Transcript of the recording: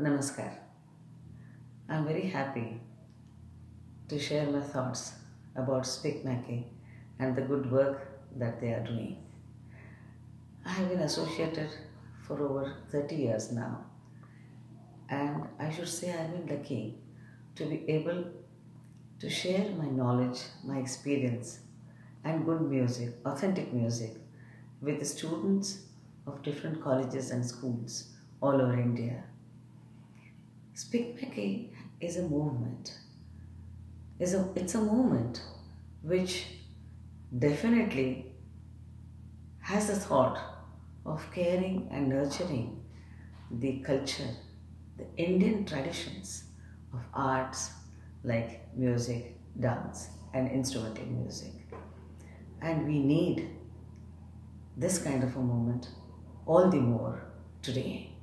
Namaskar. I'm very happy to share my thoughts about SPIC and the good work that they are doing. I have been associated for over 30 years now, and I should say I've been lucky to be able to share my knowledge, my experience, and good music, authentic music, with the students of different colleges and schools all over India. SPIC MACAY is a movement. Is a, it's a movement which definitely has a thought of caring and nurturing the culture, the Indian traditions of arts like music, dance, and instrumental music. And we need this kind of a movement all the more today.